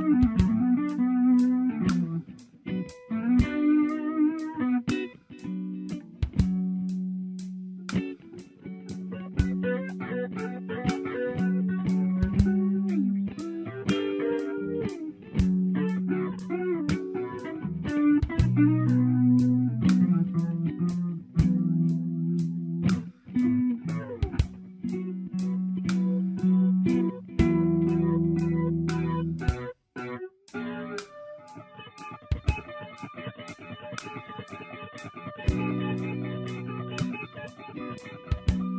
Mm-hmm. Kun, bahaeja Afrikaa, makaanada dheeraa kan hundaa'anii jiruufi kanneen akkaataa miidhaan isaanii waliin kanneen biroos haa ta'uun isaanii jiru.